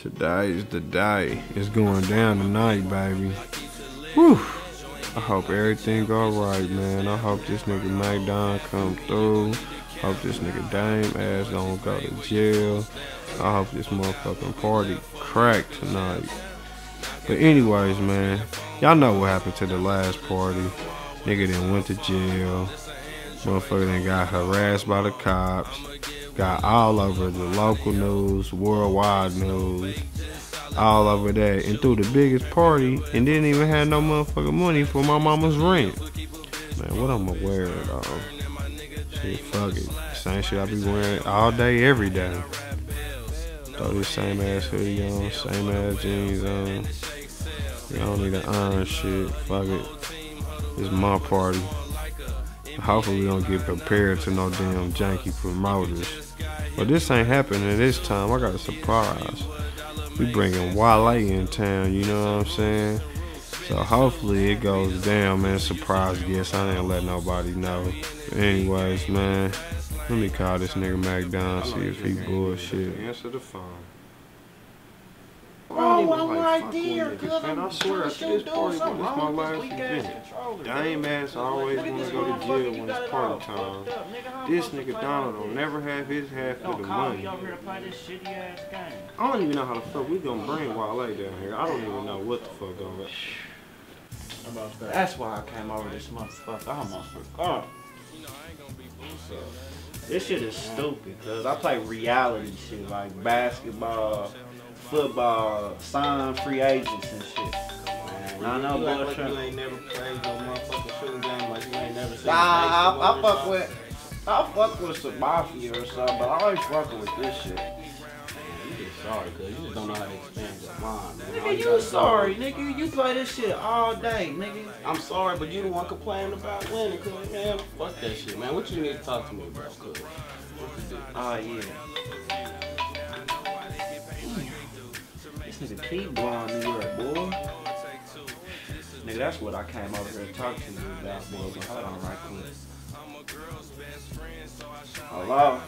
Today is the day. It's going down tonight, baby. Whew. I hope everything go right, man. I hope this nigga MacDon come through. Hope this nigga Dame ass don't go to jail. I hope this motherfucking party crack tonight. But anyways, man, y'all know what happened to the last party. Nigga then went to jail. Motherfucker then got harassed by the cops. Got all over the local news, worldwide news, all over that. And threw the biggest party and didn't even have no motherfucking money for my mama's rent. Man, what I'ma wear though? Shit, fuck it. Same shit I be wearing all day, every day. Throw this same ass hoodie on, same ass jeans on. You don't need to iron shit. Fuck it. It's my party. Hopefully we don't get prepared to no damn janky promoters. But this ain't happening this time. I got a surprise. We bringing Wale in town, you know what I'm saying? So hopefully it goes down, man. Surprise guest. I ain't let nobody know. But anyways, man. Let me call this nigga MacDon, see if he bullshit. Answer the phone. Oh, I'm right there, cuz I'm I swear, trying this party, something this my wrong with last this weak ass event. controller. Dame ass always wanna go to jail when it's uh, party time. fucked up, nigga. How I'm This nigga Donald will never have his half of the money. me over here to play this shitty ass game. I don't even know how the fuck we gonna bring Wale down here. I don't even know what the fuck going on. That's why I came over this motherfucker. I almost forgot. This shit is stupid, cause I play reality shit like basketball, football, sign free agents and shit. Man, I know you like you ain't never played no motherfucking shooting game like you ain't never seen Nah, I, I fuck with, I fuck with some mafia or something, but I ain't fucking with this shit. something. You just sorry, cuz you just don't know how to expand your mind, man. Nigga, you do- sorry, nigga. You play this shit all day, nigga. I'm sorry, but you the one complaining about winning, cuz man, fuck that shit, man. What you need to talk to me about, cuz? What you do? Oh yeah. Nigga keep blowing me up, boy. Nigga, that's what I came over here to talk to you about, boy. But hold on right quick. Hello?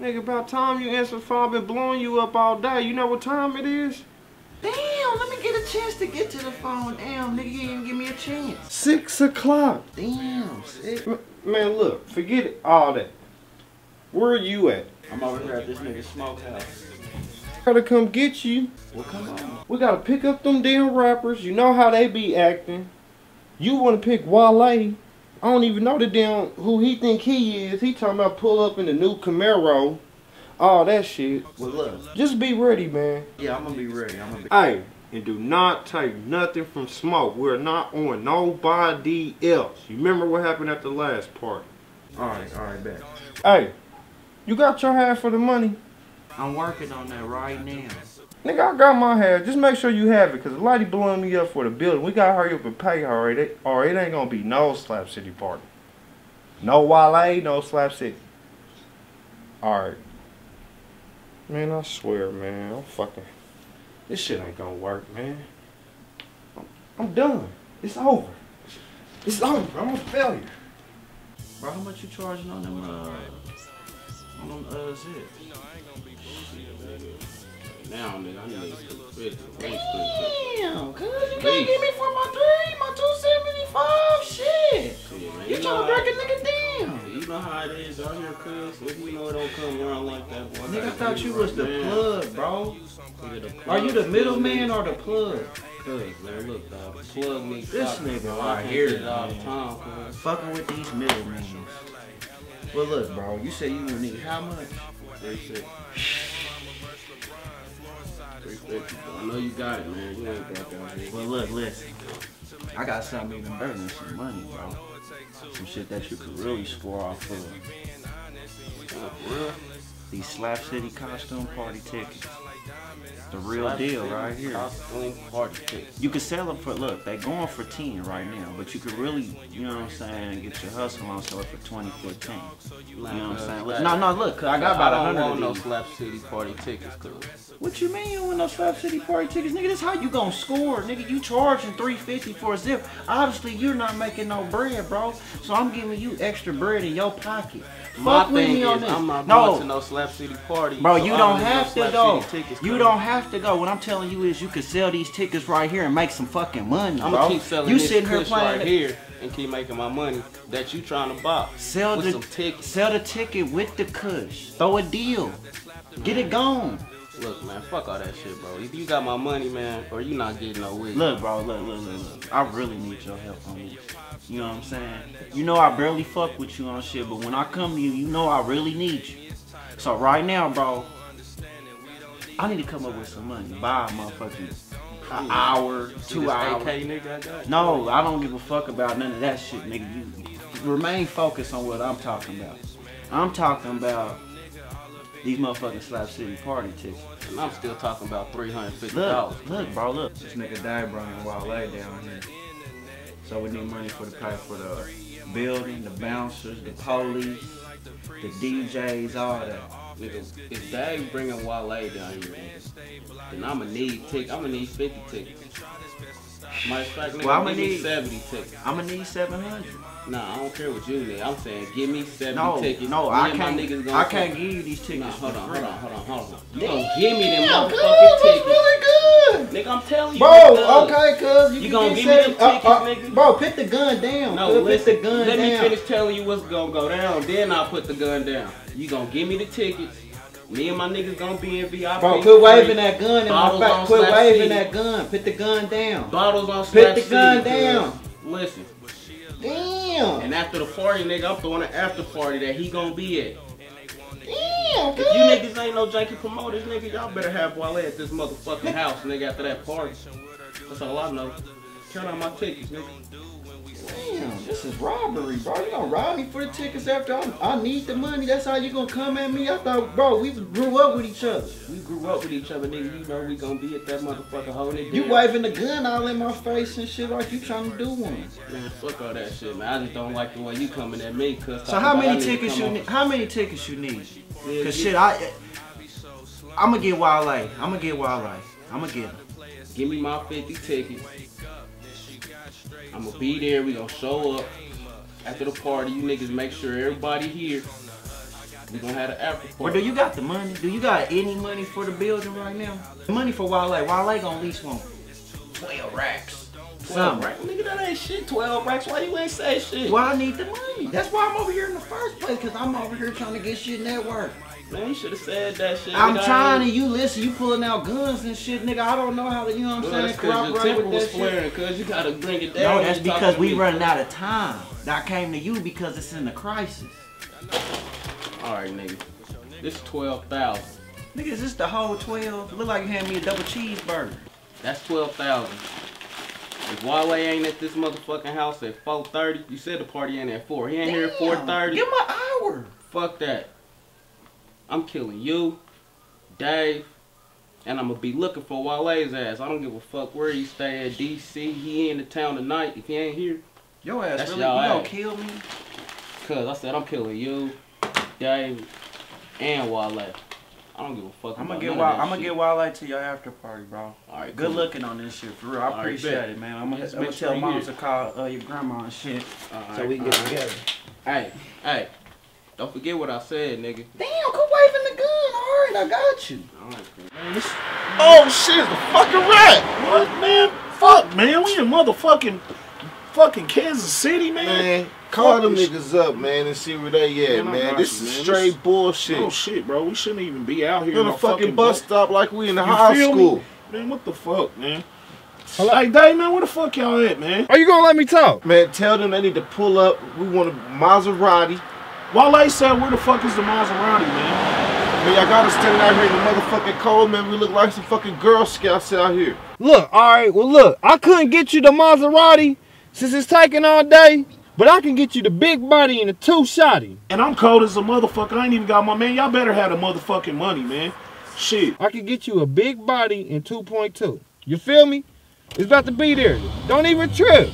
Nigga, about time you answer the phone, I've been blowing you up all day. You know what time it is? Damn, let me get a chance to get to the phone. Damn, nigga, you didn't give me a chance. Six o'clock. Damn, sick. M- Man, look, forget it, all that. Where are you at? I'm over here at this nigga's smokehouse. Gotta come get you. Well, come on. We gotta pick up them damn rappers. You know how they be acting. You wanna pick Wale. I don't even know the damn who he think he is. He talking about pull up in the new Camaro. All that shit. Well, look. Just be ready, man. Yeah, I'm gonna be ready. I'm gonna be. Hey, and do not take nothing from smoke. We're not on nobody else. You remember what happened at the last party? Alright, alright, bet. Hey, you got your half for the money? I'm working on that right now. Nigga, I got my half. Just make sure you have it, cause a lady blowing me up for the building. We gotta hurry up and pay her, or it, or it ain't gonna be no Slap City party. No Wale, no Slap City. Alright. Man, I swear, man, I'm fucking. This shit ain't gonna work, man. I'm, I'm done. It's over. It's over. I'm a failure. Bro, how much you charging on them, uh, on them, uh, zip? Now, nigga, I need. Please, please, Damn, cuz you can't give me for my three, my 275, shit. please, man. You know trying to break a nigga down. You know how it is out here, cuz. If you know it don't come around like that, boy. Nigga, I thought you was the plug, bro. Are you the middleman or the plug? Cuz, man, look, dog. The plug me. This nigga right here, get it all the time, cuz. Fucking with these middlemen. Well, look, bro, you said you need how much? 360. 350, bro. I know you got it, man. You ain't broke out here. Well, look, listen. I got something even better than some money, bro. Some shit that you could really score off of. Oh, for real? These Slap City costume party tickets. The real deal right here. Costume party tickets. You could sell them for, look, they going for 10 right now, but you could really, you know what I'm saying, get your hustle on sell it for 20, 15. You know what I'm saying? Look, no, no, look, 'cause I got about a I don't 100 want no of these. Slap City party tickets. What you mean you want no Slap City party tickets? Nigga, this how you gonna score. Nigga, you charging 350 for a zip. Obviously, you're not making no bread, bro. So I'm giving you extra bread in your pocket. My Fuck with thing me on is, this. I'm not no, going to no Slap City party. Bro, so you don't need no have to though. You cuz. Don't have to go. What I'm telling you is you could sell these tickets right here and make some fucking money, I'm gonna keep selling you this sitting here playing right here and keep making my money that you trying to buy. Sell with the some tickets. sell the ticket with the kush. Throw a deal. Get it gone. Look, man, fuck all that shit, bro. Either you got my money, man, or you not getting no weed. Look, bro, look, look, look, look. I really need your help on this. You know what I'm saying? You know I barely fuck with you on shit, but when I come to you, you know I really need you. So right now, bro, I need to come up with some money. Buy a motherfucking an hour, two hours. AK nigga I got? No, I don't give a fuck about none of that shit, nigga. You remain focused on what I'm talking about. I'm talking about these motherfucking Slap City party tickets. And I'm still talking about $350. look, look bro, look. This nigga died bringing Wale down here. So we need money for the pay for the building, the bouncers, the police, the DJs, all that. Nigga, if Dave bringing Wale down here, nigga, then I'ma need tick. I'ma need fifty tickets. Matter of fact, nigga, Well, I'ma need- seventy tickets. I'ma need 700. Nah, I don't care what you need. I'm saying give me seventy No, tickets. no, Me I and my can't. niggas gonna I can't give you these Nah, tickets hold on, hold on, hold on, hold on. You gonna give me them Damn, motherfucking cuz, that's tickets? really good. Nigga, I'm telling you. Bro, nigga. okay, cuz you, You gonna get give me them seven- uh, tickets, uh, nigga? Bro, put the gun down. No, put listen. the gun let down. me finish telling you what's gonna go down. Then I'll put the gun down. You gonna give me the tickets. Me and my niggas gonna be in VIP. Bro, quit waving that gun in my face. Quit waving City. that gun. Put the gun down. Bottles on Put Slap the City, gun down. Listen, Damn. And after the party, nigga, I'm throwing an after party that he gonna be at. Damn, If you niggas ain't no janky promoters, nigga, y'all better have Wale at this motherfucking house, nigga, after that party. That's all I know. Turn on my tickets, nigga. Damn, this is robbery, bro. You gonna rob me for the tickets after I, I need the money? That's how you gonna come at me? I thought, bro, we grew up with each other. We grew up with each other, nigga. You know we gonna be at that motherfucker holding it You waving the gun all in my face and shit like you trying to do one. Man, fuck all that shit, man. I just don't like the way you coming at me, cause. So how many tickets you need? How many tickets you need? Cause shit, I, I'ma get wildlife. I'ma get wildlife. I'ma get him. Give me my 50 tickets. I'm gonna be there. We gonna show up after the party. You niggas make sure everybody here. We gonna have an after party. Or do you got the money? Do you got any money for the building right now? Money for Wale. Wale gonna least want 12 racks. 12 Something. racks? Nigga, that ain't shit. 12 racks. Why you ain't say shit? Well, I need the money. That's why I'm over here in the first place, because I'm over here trying to get shit network. Man, you should have said that shit. I'm nigga. Trying to, you listen, you pulling out guns and shit, nigga. I don't know how to, you know what I'm Well, saying, that's cause your temper with was flaring, cause you gotta bring it down. No, that's because we running out of time. I came to you because it's in the crisis. Alright, nigga. This 12,000. Nigga, is this the whole 12? Look like you had me a double cheeseburger. That's 12,000. If Wale ain't at this motherfucking house at 4.30, you said the party ain't at 4. He ain't here at 4.30. Give him an hour. Fuck that. I'm killing you, Dave, and I'm gonna be looking for Wale's ass. I don't give a fuck where he stay at DC. He in the town tonight. If he ain't here, Your ass That's really, you y'all gonna kill me? cause I said I'm killing you, Dave, and Wale. I don't give a fuck. I'm gonna get Wale, I'm gonna get Wale to your after party, bro. All right, Good cool. looking on this shit, for real. I All right, appreciate bet. it, man. I'm gonna, I'm gonna make sure tell you moms to call uh, your grandma and shit. All so right, we can get all right. together. Hey, hey, don't forget what I said, nigga. Damn, quit waving the gun. All right, I got you. All right. Man, this- Oh shit, the fucking rat! What man? Fuck man, we in motherfucking fucking Kansas City, man. Man, call Fuck them this- niggas up, man, and see where they at, Man, man. got This is man. straight This- bullshit. Oh shit, bro, we shouldn't even be out here We're in no a fucking bus bu- stop like we in the You high feel me? school. Man, what the fuck, man? Hey, Dave, man, where the fuck y'all at, man? Are you gonna let me talk? Man, tell them they need to pull up. We want a Maserati. Wale said, where the fuck is the Maserati, man? Man, y'all got us standing out here in the motherfucking cold, man. We look like some fucking Girl Scouts out here. Look, all right. Well, look, I couldn't get you the Maserati since it's taking all day, but I can get you the big body and the two shotty. And I'm cold as a motherfucker. I ain't even got my man. Y'all better have the motherfucking money, man. Shit. I can get you a big body and 2.2. You feel me? It's about to be there. Don't even trip.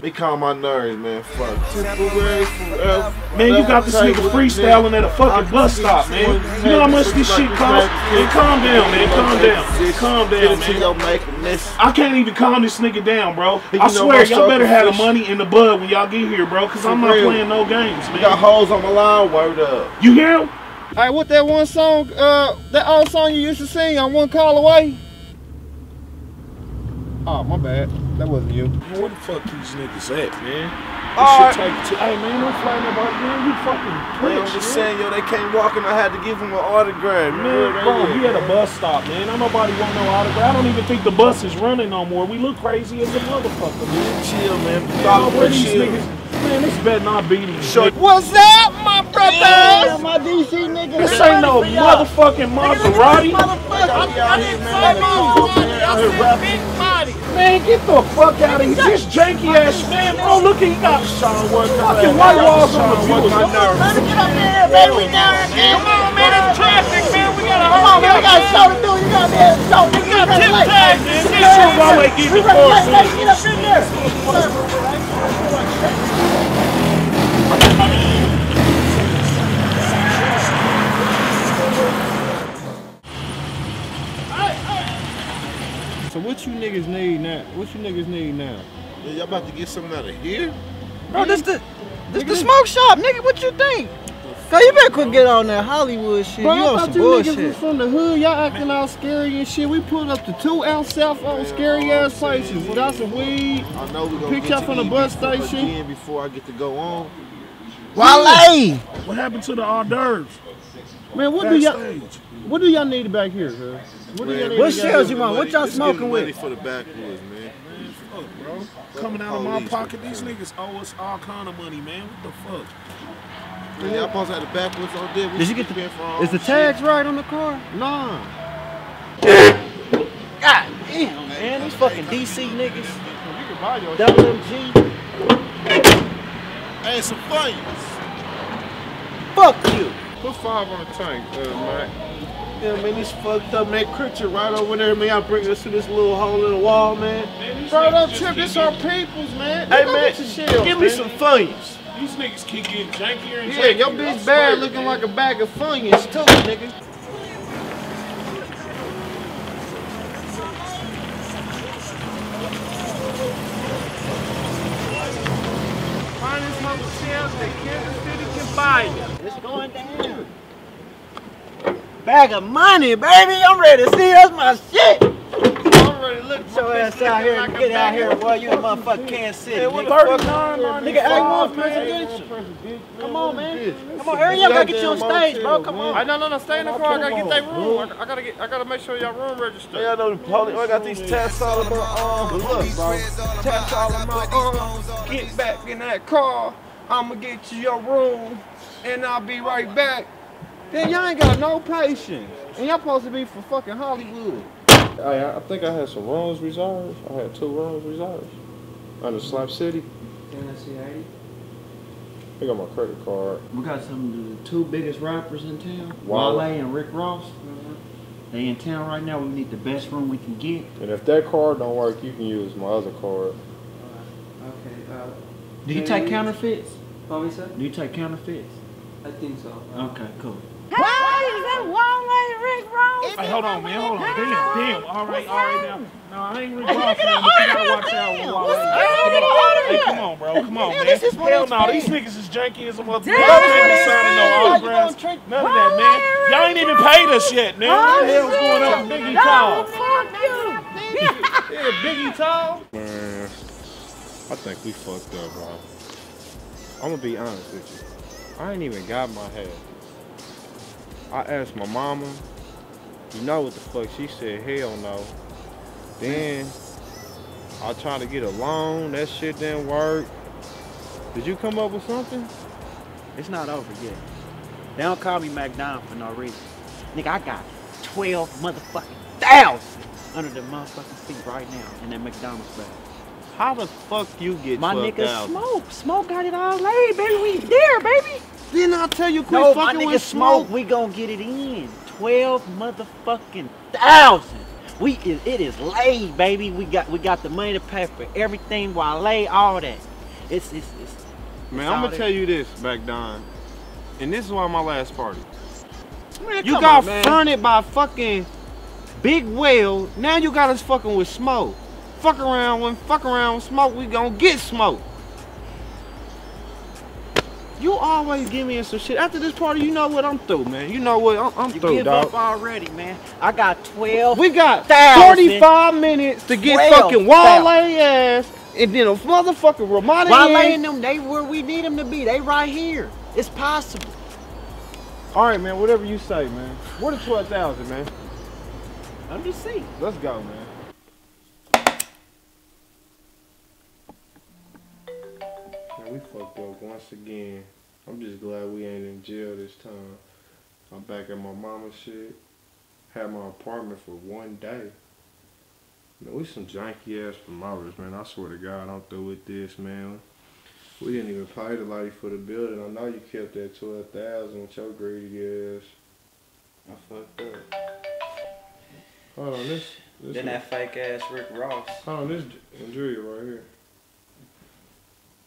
They calm my nerves, man. Fuck. Temporary forever. Man, you got this nigga freestyling at a fucking bus stop, man. You know how much this shit costs? Man, calm down, man. Calm down. Calm down, man. Don't make a miss. I can't even calm this nigga down, bro. I swear, y'all better have the money in the bud when y'all get here, bro, because I'm not playing no games, We got man. hoes on my line, word up. You hear him? Hey, what that one song, uh, that old song you used to sing on One Call Away? Oh, my bad. That wasn't you. Man, where the fuck these niggas at, man? This All shit take to, hey man, don't fly nobody, man. You fucking Man, I'm just man. saying, yo, they came walking. I had to give them an autograph. Man, Where they bro, at, he at a bus stop, man. Don't nobody want no autograph. I don't even think the bus is running no more. We look crazy as a motherfucker, man. Chill, man. Man, Follow where these chill. niggas? Man, this better not be these Show- niggas. What's up, my brothers? my DC niggas. This ain't no motherfucking Maserati. Man, get the fuck out of here. This janky ass man, bro. Look, at he got fucking white walls on the view. Come on, man, it's traffic, man. We gotta Come on, man, we got a show to do. You got me a show. You got Tip tag, man. This shit always give you force. So what you niggas need now? What you niggas need now? Yeah, y'all about to get something out of here? Bro, this the this the smoke shop, nigga. What you think? Cause you better quit get on that Hollywood shit. Bro, you I thought some you niggas bullshit. was from the hood. Y'all acting all scary and shit. We pulled up to two out south on scary ass places. Got some weed. I know we gonna Picked get you up from the bus station. again before I get to go on. Wale. What happened to the hors d'oeuvres? Man, what do y'all what do y'all need back here, cuz? What do y'all need What shells you want? What y'all smoking ready with? for the backwoods, man. Fuck, bro. Coming out of my pocket, these niggas owe us all kind of money, man. What the fuck? Man, y'all supposed to have the backwoods on there. Did you get the? for our Is own the shit. tags right on the car? Nah. God damn, man. These fucking DC niggas. You can buy your Double MG. Hey, some fires. Fuck you. Put five on the tank, uh, Mac. Yeah, man, these fucked up, man. Creature right over there, man. Y'all bring us to this little hole in the wall, man. Bro, don't trip. This our peoples, man. Hey, Go man, get shells, give me man. some fires. These niggas keep getting jankier and Yeah, your bitch swear, bad looking man. like a bag of Funyuns too, nigga. Finest hotels that Kansas City can buy you. It's going down. Bag of money, baby. I'm ready to see. That's my shit. I'm ready to look Get your ass out here and get out here, boy. You in motherfucking Kansas City. Man, what the nigga. fuck? Nigga, A1 presidential. Come on, man. Come on, hurry up. I Gotta get you on stage, bro. Come on. I no no no stay in the car. I gotta get that room. I, gotta get. I gotta make sure y'all room registered. Hey, I know the police. I got these tests all in my arm. But look, bro. Tap all in my arm. Get back in that car. I'ma get you your room, and I'll be right back. Then y'all ain't got no patience, and y'all supposed to be for fucking Hollywood. I, I think I had some rooms reserved. I had two rooms reserved under Slap City. I got my credit card. We got some of the two biggest rappers in town, Wow. Wale and Rick Ross. They in town right now. We need the best room we can get. And if that card don't work, you can use my other card. Okay, uh, Do you take counterfeits? what we said? Do you take counterfeits? I think so. Okay, cool. Hey, hold on, man. Hold on. Damn, damn. All right, all right now. No, I ain't Rick Ross, man, but you gotta watch out with Wale. Hey, come on, bro. Come on, man. Hell no, these niggas is janky as a motherfucker. Y'all ain't been signing no autographs. None of that, man. Y'all ain't even paid us yet, man. What the hell's going on? Biggie Tall. Yeah, Biggie Tall. Man, I think we fucked up, bro. I'm gonna be honest with you. I ain't even got my head. I asked my mama. You know what the fuck? She said, hell no. Then I tried to get a loan. That shit didn't work. Did you come up with something? It's not over yet. They don't call me McDonald for no reason. Nigga, I got 12 motherfucking thousand under the motherfucking seat right now in that McDonald's bag. How the fuck you get My 12,000? nigga Smoke. Smoke got it all laid, baby. We there, baby. Then I'll tell you, quit No, my fucking nigga with Smoke, smoke. we gonna get it in. 12 motherfucking thousand. We is it is laid, baby. We got we got the money to pay for everything while lay all that. It's it's it's Man, It's I'm gonna there. tell you this, back Don. And this is why my last party. Man, You got on, fronted by fucking Big Whale. Now you got us fucking with smoke. Fuck around when fuck around with smoke, we gonna get smoke. You always give me in some shit. After this party, you know what? I'm through, man. You know what? I'm, I'm You through, give dog. up already, man. I got 12. We got Thousand. 45 minutes to get Twelve fucking Wale thousand. ass, and then a motherfucking Ramada Wale and them, they where we need them to be. They right here. It's possible. All right, man. Whatever you say, man. What the 12,000, man? Let me see. Let's go, man. We fucked up once again. I'm just glad we ain't in jail this time. I'm back at my mama's shit. Had my apartment for one day. Man, we some janky ass promoters, man. I swear to God, I'm through with this, man. We didn't even pay the lady for the building. I know you kept that twelve thousand with your greedy ass. I fucked up. Hold on, this. this Then that fake ass Rick Ross. Hold on, this Andrea right here.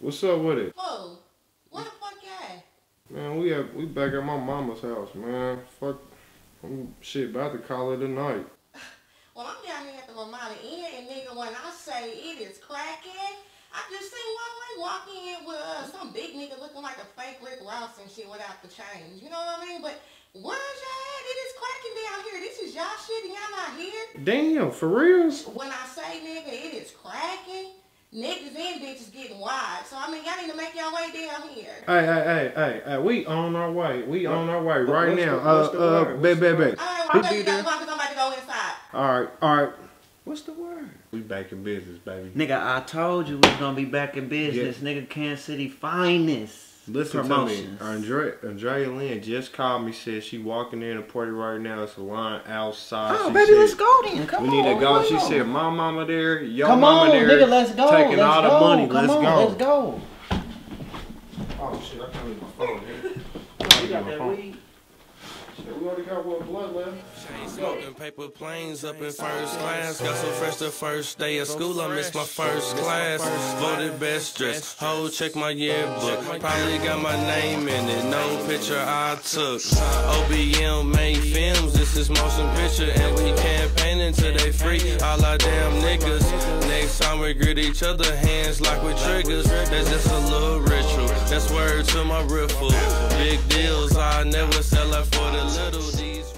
What's up with it? Whoa, what the fuck at? Man, we have we back at my mama's house, man. Fuck, I'm shit about to call it a night. Well, I'm down here at the Ramada Inn, and nigga, when I say it is cracking, I just seen Wale walk in with uh, some big nigga looking like a fake Rick Ross and shit without the change. You know what I mean? But where's y'all at? It is cracking down here. This is y'all shit, and y'all not here. Damn, for reals? When I say nigga, it is cracking. Niggas and bitches getting wide. So I mean, y'all need to make your way down here. Hey, hey, hey, hey, hey, we on our way. We on our way right what's now. the- what's the uh, uh, word? bet, bet, bet. All right, Who well, I be you there? guys because I'm about to go inside. All right, all right. What's the word? We back in business, baby. Nigga, I told you we was gonna be back in business. Nigga, Kansas City finest. Listen promotions. to me. Andrea, Andrea Lynn just called me. Said she walking in the party right now. It's a line outside. Oh, She baby, said- let's go then. Come we on. need to go. come She on. said, "My mama there, your Come mama on, there, nigga, let's go. taking let's all the money. Come let's on, go." let's go. Oh shit! I can't leave my phone here. Oh, you got that weed? Shit, we already got one blood left. Smoking paper planes up in first class. Got so fresh the first day of school, I missed my first class. Voted best dressed. Ho, check my yearbook. Probably got my name in it. No picture I took. OBM made films. This is motion picture, and we campaigning till they free. All our damn niggas. Next time we grit each other hands like with triggers. That's just a little ritual. That's word to my riffle. Big deals. I never sell out for the little. These